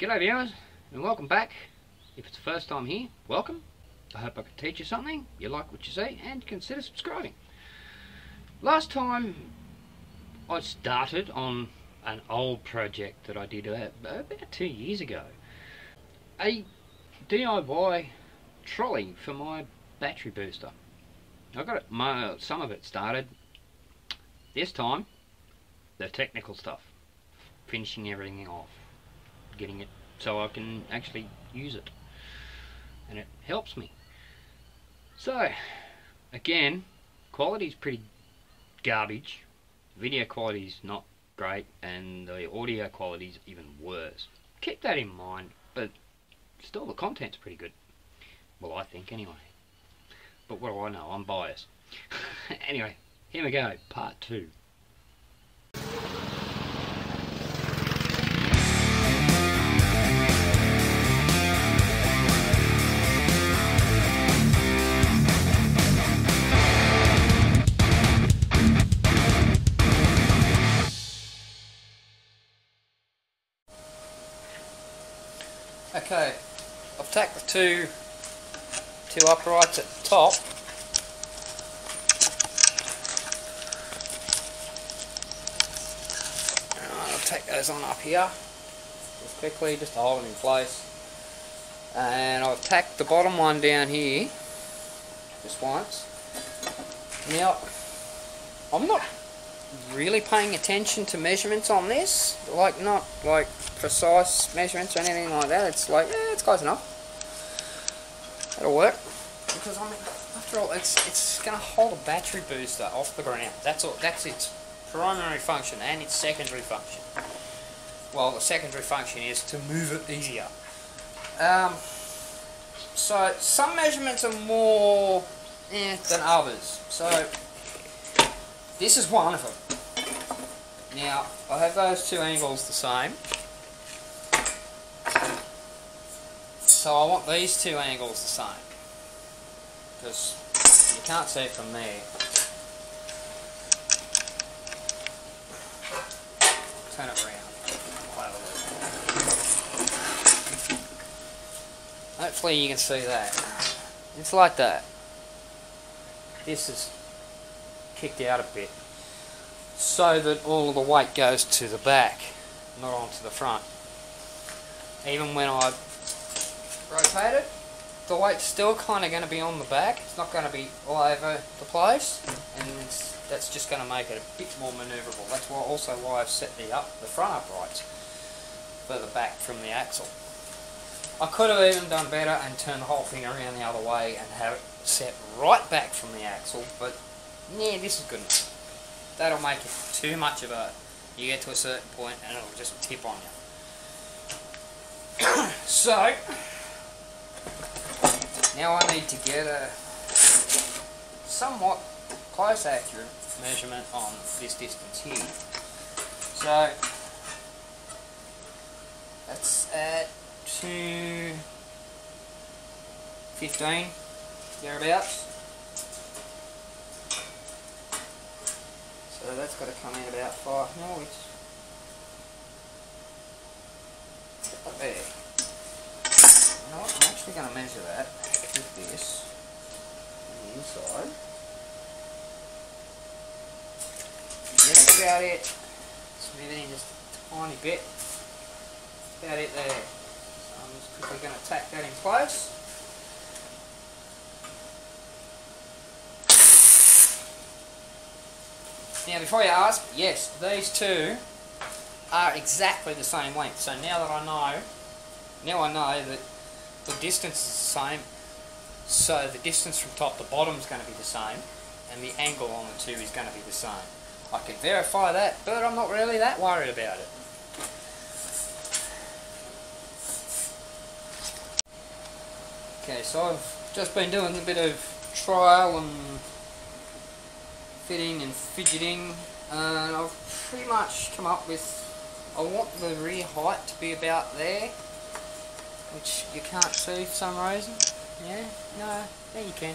G'day viewers and welcome back. If it's the first time here, welcome. I hope I can teach you something, you like what you see and consider subscribing. Last time I started on an old project that I did about, about two years ago. A DIY trolley for my battery booster. I got it, my, some of it started. This time, the technical stuff. Finishing everything off getting it so I can actually use it. And it helps me. So again quality is pretty garbage. Video quality is not great and the audio quality is even worse. Keep that in mind but still the content's pretty good. Well I think anyway. But what do I know? I'm biased. Anyway here we go. Part two I've the two two uprights at the top. I'll take those on up here just quickly, just to hold them in place. And I'll tack the bottom one down here just once. Now, I'm not really paying attention to measurements on this, like not like precise measurements or anything like that. It's like, yeah, it's close enough. That'll work. Because I mean, after all, it's it's going to hold a battery booster off the ground. That's all. That's its primary function and its secondary function. Well, the secondary function is to move it easier. Um, so some measurements are more eh, than others. So this is one of them. Now, I have those two angles the same. So I want these two angles the same. Because you can't see from there. Turn it around. Hopefully you can see that. It's like that. This is kicked out a bit so that all of the weight goes to the back, not onto the front. Even when I rotate it, the weight's still kind of going to be on the back. It's not going to be all over the place, and that's just going to make it a bit more manoeuvrable. That's why also why I've set the up the front uprights further back from the axle. I could have even done better and turned the whole thing around the other way and have it set right back from the axle, but yeah, this is good enough. That'll make it too much of a, you get to a certain point and it'll just tip on you. so, now I need to get a somewhat close accurate measurement on this distance here. So, that's at 215 thereabouts. So that's got to come in about 5 mil, which there. You know what, I'm actually going to measure that with this inside. That's about it. In just a tiny bit. That's about it there. So I'm just quickly going to tack that in place. Now before you ask, yes, these two are exactly the same length. So now that I know, now I know that the distance is the same, so the distance from top to bottom is going to be the same, and the angle on the two is going to be the same. I can verify that, but I'm not really that worried about it. Okay, so I've just been doing a bit of trial and fitting and fidgeting and I've pretty much come up with I want the rear height to be about there which you can't see for some reason yeah no there you can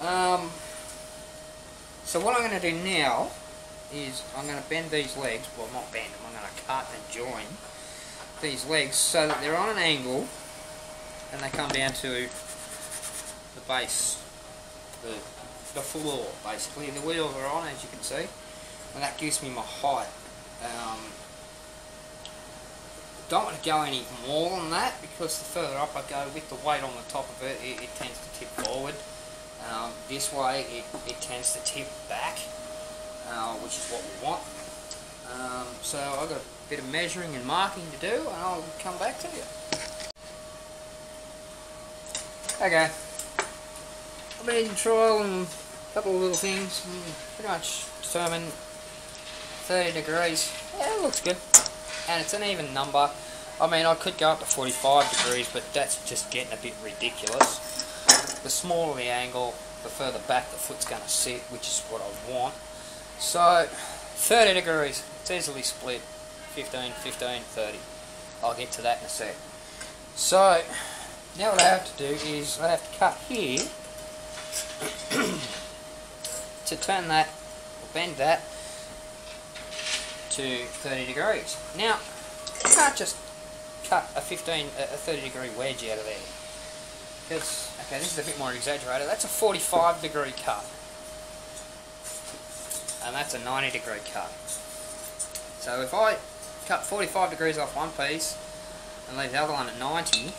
um, so what I'm going to do now is I'm going to bend these legs well not bend them I'm going to cut and join these legs so that they're on an angle and they come down to the base, the, the floor basically. The wheels are on as you can see and that gives me my height. Um, don't want to go any more than that because the further up I go with the weight on the top of it, it, it tends to tip forward. Um, this way it, it tends to tip back, uh, which is what we want. Um, so I've got a bit of measuring and marking to do and I'll come back to you. Okay, I've been in trial and a couple of little things, pretty much determined 30 degrees, yeah it looks good and it's an even number. I mean, I could go up to 45 degrees, but that's just getting a bit ridiculous. The smaller the angle, the further back the foot's going to sit, which is what I want. So, 30 degrees, it's easily split. 15, 15, 30. I'll get to that in a sec. So, now what I have to do is I have to cut here to turn that, bend that to 30 degrees. Now, you can't just cut a 15, a 30 degree wedge out of there. Because, okay, this is a bit more exaggerated. That's a 45 degree cut. And that's a 90 degree cut. So if I cut 45 degrees off one piece and leave the other one at 90,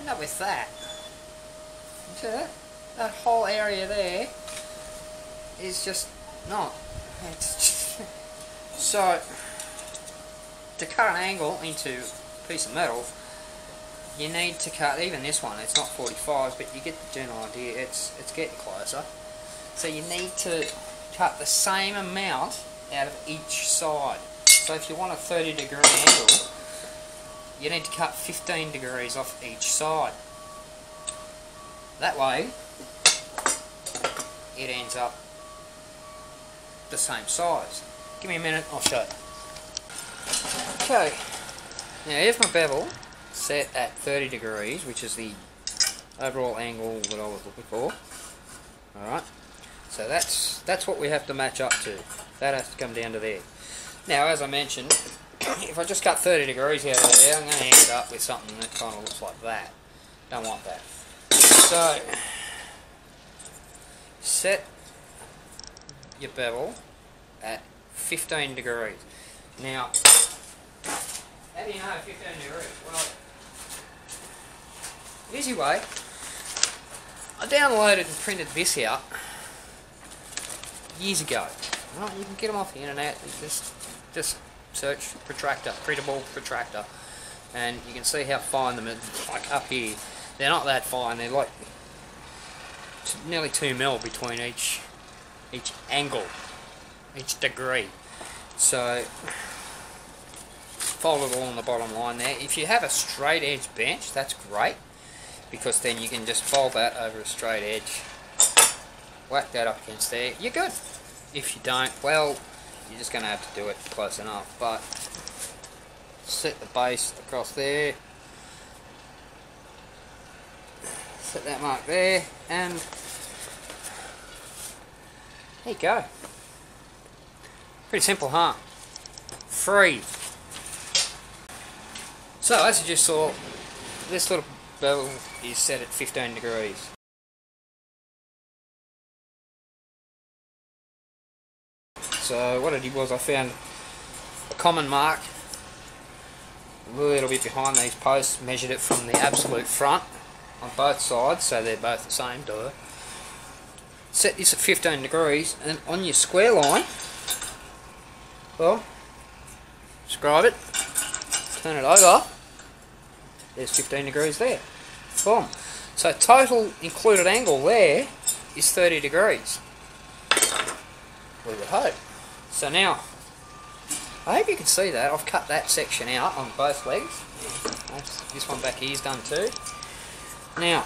end up with that. see that? That whole area there is just not. It's so, to cut an angle into a piece of metal, you need to cut, even this one, it's not 45, but you get the general idea, it's, it's getting closer. So you need to cut the same amount out of each side. So if you want a 30 degree angle, you need to cut 15 degrees off each side. That way, it ends up the same size. Give me a minute, I'll show you. Okay, now here's my bevel set at 30 degrees, which is the overall angle that I was looking for. Alright, so that's that's what we have to match up to. That has to come down to there. Now, as I mentioned, if I just cut 30 degrees out of there, I'm going to end up with something that kind of looks like that. Don't want that. So, set your bevel at 15 degrees. Now, how do you know 15 degrees? Well, easy way. I downloaded and printed this out years ago. Right, you can get them off the internet. Just just search protractor, printable protractor, and you can see how fine them are. Like up here, they're not that fine. They're like nearly two mil between each each angle each degree. So fold it all on the bottom line there. If you have a straight edge bench, that's great because then you can just fold that over a straight edge, whack that up against there, you're good. If you don't, well, you're just going to have to do it close enough. But set the base across there, set that mark there, and there you go. Pretty simple, huh? Free. So, as you just saw, this little bevel is set at 15 degrees. So what I did was I found a common mark a little bit behind these posts, measured it from the absolute front on both sides, so they're both the same, duh. Set this at 15 degrees, and on your square line, well, scribe it, turn it over, there's 15 degrees there. Boom. So total included angle there is 30 degrees. We would hope. So now, I hope you can see that. I've cut that section out on both legs. This one back here is done too. Now,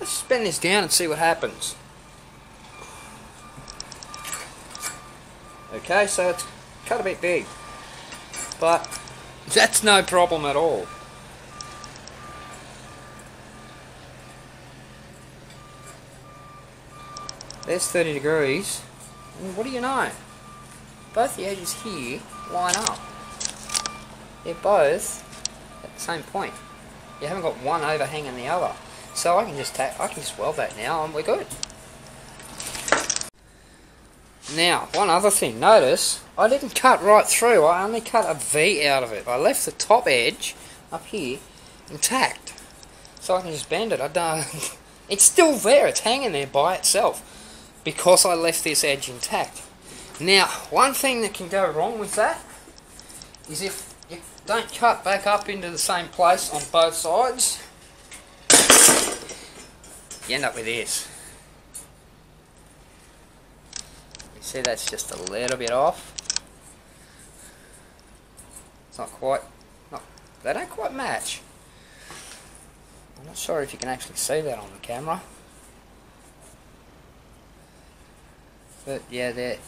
let's bend this down and see what happens. Okay, so it's cut a bit big. But that's no problem at all. There's 30 degrees. And what do you know? Both the edges here line up. they're both at the same point. You haven't got one overhanging the other. So I can just tack, I can just weld that now and we're good. Now, one other thing, notice I didn't cut right through, I only cut a V out of it. I left the top edge up here intact. So I can just bend it. I don't it's still there, it's hanging there by itself. Because I left this edge intact. Now, one thing that can go wrong with that is if you don't cut back up into the same place on both sides, you end up with this. You see that's just a little bit off. It's not quite, not, they don't quite match. I'm not sure if you can actually see that on the camera. But yeah, they're,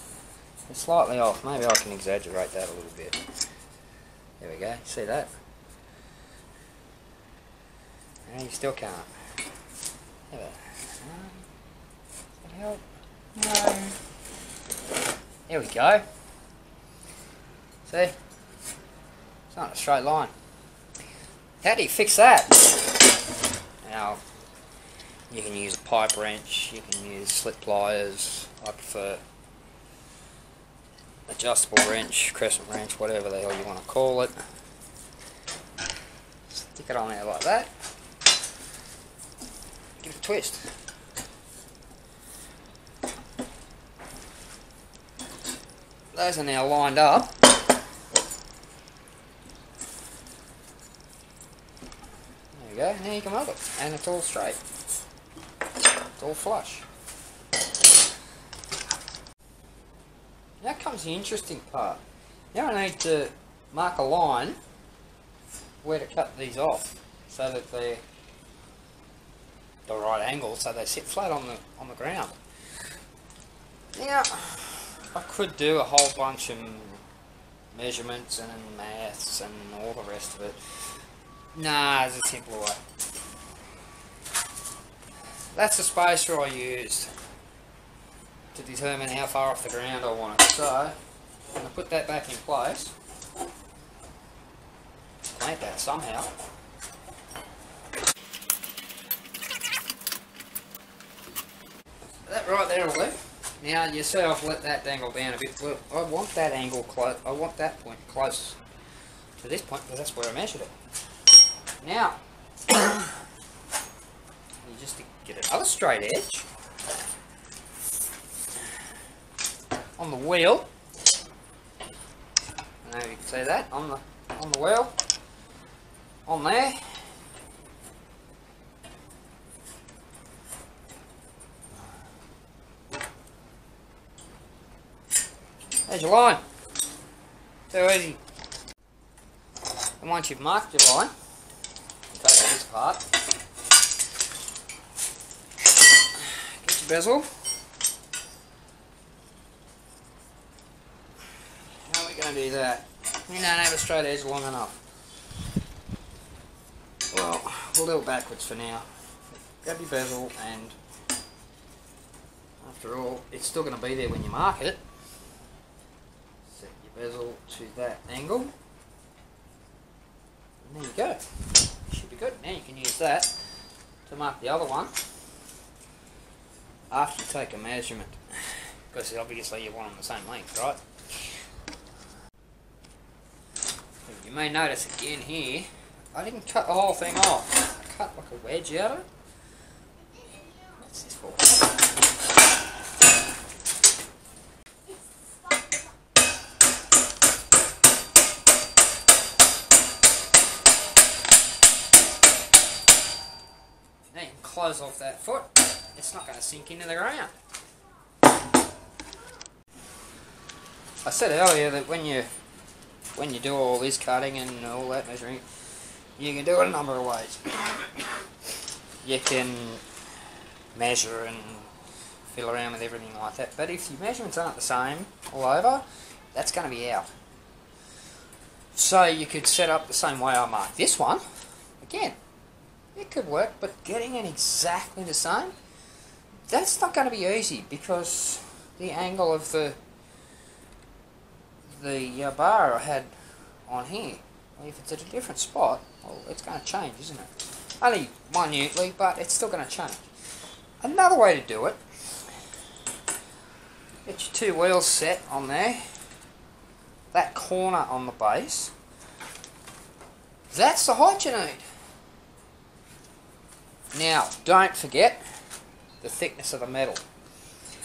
they're slightly off. Maybe I can exaggerate that a little bit. There we go. See that? And you still can't. A, um, help? No. There we go. See? It's not a straight line. How do you fix that? Now, you can use a pipe wrench, you can use slip pliers, I prefer adjustable wrench, crescent wrench, whatever the hell you want to call it. Stick it on there like that. Give it a twist. Those are now lined up. There you go, now you can weld it. And it's all straight. It's all flush. Now comes the interesting part. Now I need to mark a line where to cut these off so that they're the right angle so they sit flat on the on the ground. Now I could do a whole bunch of measurements and maths and all the rest of it Nah, there's a simpler way. That's the spacer I used to determine how far off the ground I want it. So, I'm going to put that back in place. Clamp that somehow. That right there will do. Now you see I've let that dangle down a bit. Well, I want that angle close. I want that point close to this point because that's where I measured it. Now, you just get another straight edge on the wheel. Now you can see that on the on the wheel, on there. There's your line. Too easy. And once you've marked your line, take this part, Get your bevel. How are we going to do that? We don't have a straight edge long enough. Well, we'll do it backwards for now. Grab your bevel and after all, it's still going to be there when you mark it. Bevel to that angle. And there you go Should be good. Now you can use that to mark the other one after you take a measurement. Because obviously you want them the same length, right? You may notice again here, I didn't cut the whole thing off. I cut like a wedge out of it. Off that foot, it's not going to sink into the ground. I said earlier that when you when you do all this cutting and all that measuring, you can do it a number of ways. You can measure and fill around with everything like that, but if your measurements aren't the same all over, that's going to be out. So you could set up the same way I marked this one. Again, it could work, but getting it exactly the same, that's not going to be easy because the angle of the the uh, bar I had on here, Well, if it's at a different spot, well, it's going to change, isn't it? Only minutely, but it's still going to change. Another way to do it, get your two wheels set on there, that corner on the base, that's the height you need. Now, don't forget the thickness of the metal.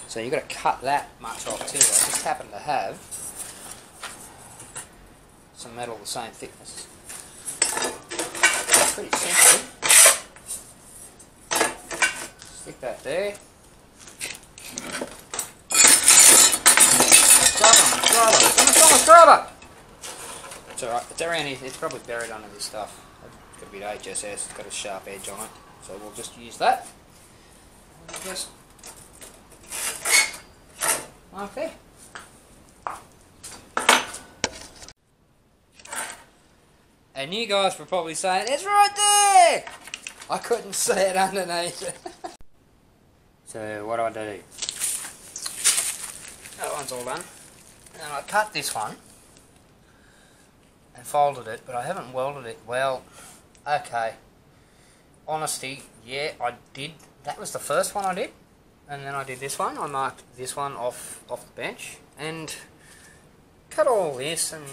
So you've got to cut that much off too. I just happen to have some metal the same thickness. Pretty simple. Stick that there. It's alright, it's around here, it's probably buried under this stuff. It could be HSS, it's got a sharp edge on it. So we'll just use that. Just there. And you guys were probably saying, it's right there! I couldn't see it underneath it. so what do I do? That one's all done. And I cut this one and folded it, but I haven't welded it well. Okay. Honesty, yeah, I did. That was the first one I did. And then I did this one. I marked this one off off the bench and cut all this and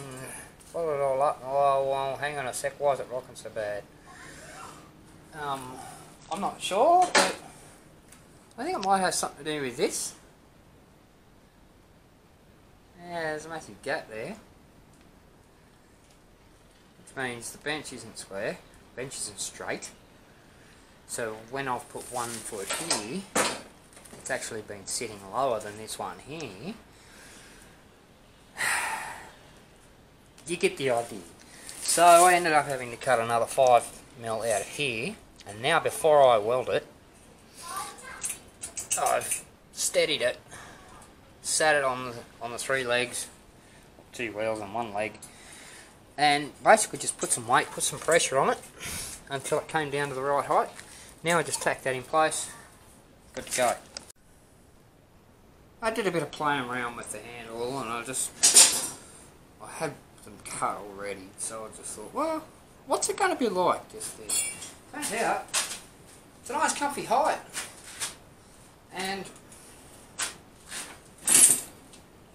followed it all up. Oh, well, hang on a sec. Why is it rocking so bad? Um, I'm not sure, but I think it might have something to do with this. Yeah, there's a massive gap there. Which means the bench isn't square, bench isn't straight. So when I've put one foot here, it's actually been sitting lower than this one here. You get the idea. So I ended up having to cut another 5 mil out of here. And now before I weld it, I've steadied it, sat it on the, on the three legs, two wheels and one leg, and basically just put some weight, put some pressure on it until it came down to the right height. Now I just tack that in place, good to go. I did a bit of playing around with the handle and I just, I had them cut already, so I just thought, well, what's it going to be like just there? Turns out, it's a nice comfy height. And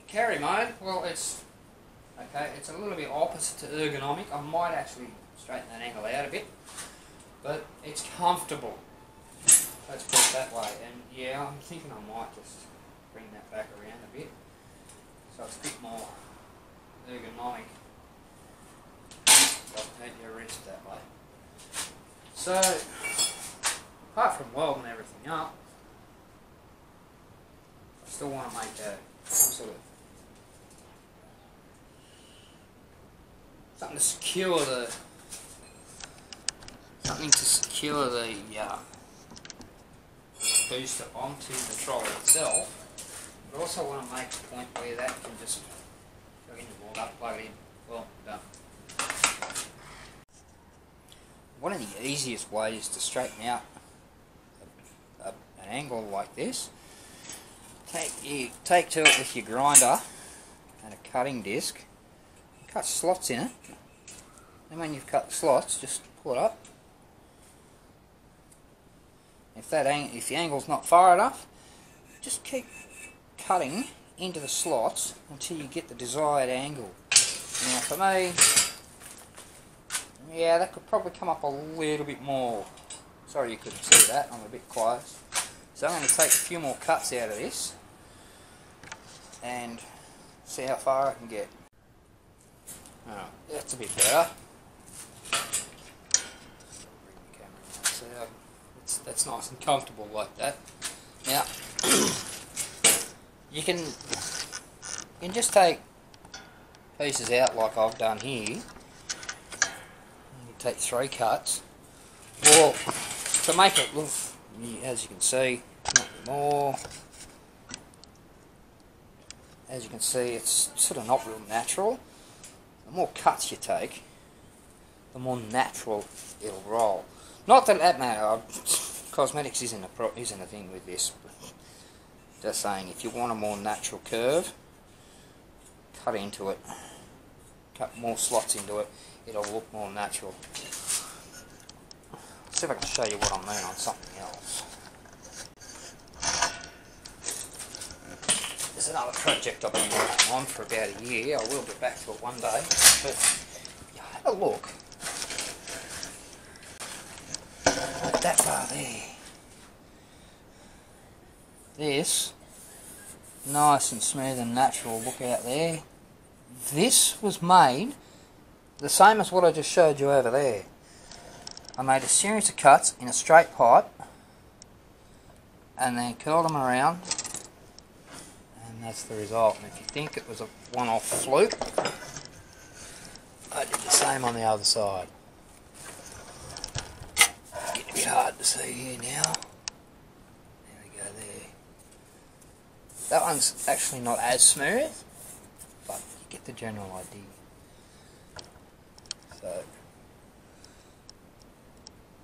carry mode, well it's, okay, it's a little bit opposite to ergonomic. I might actually straighten that angle out a bit but it's comfortable. Let's put it that way. And yeah, I'm thinking I might just bring that back around a bit so it's a bit more ergonomic. Doesn't hurt your wrist that way. So, apart from welding everything up, I still want to make a some sort of something to secure the something to secure the uh, booster onto the trolley itself. But also want to make a point where that can just go in and weld up, plug it in. Well done. One of the easiest ways to straighten out a, a, an angle like this, take you take to it with your grinder and a cutting disc, cut slots in it, and when you've cut the slots, just pull it up if that if the angle's not far enough, just keep cutting into the slots until you get the desired angle. Now for me, yeah, that could probably come up a little bit more. Sorry you couldn't see that, I'm a bit close. So I'm going to take a few more cuts out of this and see how far I can get. Oh, that's a bit better. That's, that's nice and comfortable like that. Now, you can, you can just take pieces out like I've done here. You take three cuts. Or, to make it look, as you can see, more. As you can see, it's sort of not real natural. The more cuts you take, the more natural it'll roll. Not that uh, that matter. Cosmetics isn't a pro isn't a thing with this. Just saying, if you want a more natural curve, cut into it. cut more slots into it, it'll look more natural. Let's see if I can show you what I mean on something else. There's another project I've been working on for about a year. I will get back to it one day. But have a look that bar there. This nice and smooth and natural look out there. This was made the same as what I just showed you over there. I made a series of cuts in a straight pipe and then curled them around and that's the result. And if you think it was a one-off fluke, I did the same on the other side. Bit hard to see here now. There we go there. That one's actually not as smooth, but you get the general idea. So,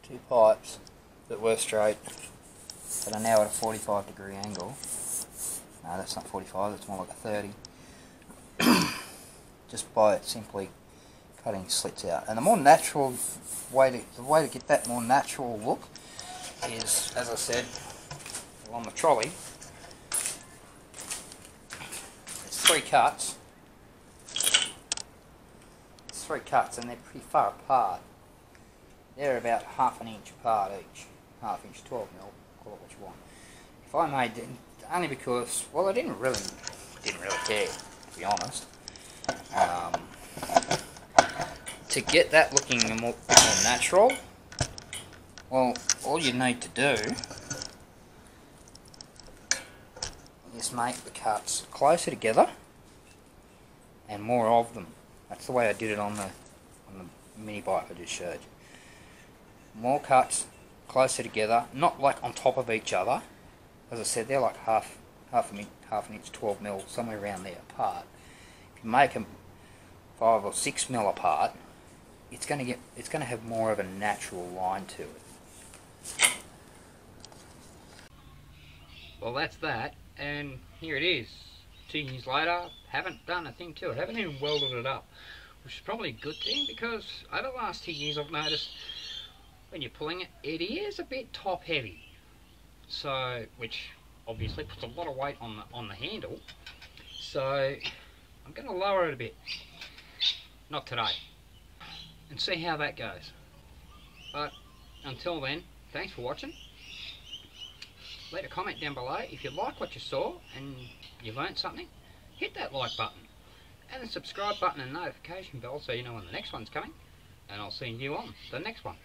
two pipes that were straight that are now at a 45 degree angle. No, that's not 45, that's more like a 30. Just by simply cutting slits out. And the more natural way to the way to get that more natural look is, as I said, on the trolley. It's three cuts. It's three cuts, and they're pretty far apart. They're about half an inch apart each, half inch, 12 mil, call it what you want. If I made them, only because, well, I didn't really, didn't really care, to be honest. Um, to get that looking a more, more natural, well, all you need to do is make the cuts closer together and more of them. That's the way I did it on the on the mini bike I just showed you. More cuts closer together, not like on top of each other. As I said, they're like half half an inch, half an inch, 12 mil, somewhere around there apart. If you make them five or six mil apart, it's going to get it's going to have more of a natural line to it. Well, that's that, and here it is. Two years later, haven't done a thing to it. Haven't even welded it up, which is probably a good thing because over the last two years I've noticed when you're pulling it, it is a bit top heavy. So, which obviously puts a lot of weight on the on the handle. So, I'm going to lower it a bit. Not today and see how that goes. But until then, thanks for watching. Leave a comment down below if you like what you saw and you learnt something. Hit that like button and the subscribe button and notification bell so you know when the next one's coming. And I'll see you on the next one.